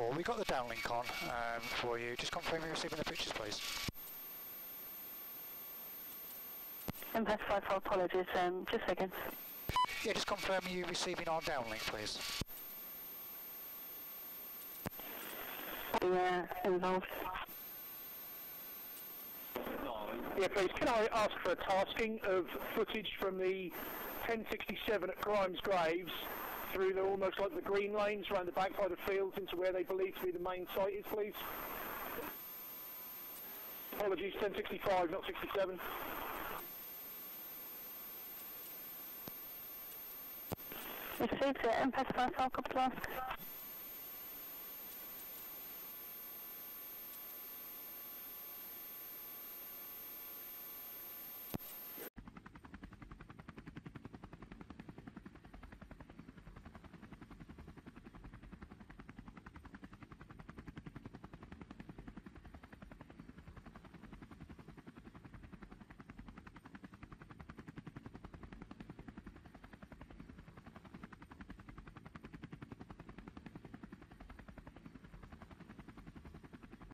1054, we got the downlink on um, for you. Just confirm you're receiving the pictures, please. Impact 54, apologies, um, just seconds. Yeah, just confirm you're receiving our downlink, please. Yeah, involved. Yeah, please, can I ask for a tasking of footage from the 1067 at Grimes Graves through the almost like the green lanes around the back by the fields into where they believe to be the main site is, please? Apologies, 1065, not 67. Received, uh, Impact 54, copy to ask.